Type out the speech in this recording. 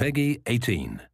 Peggy 18.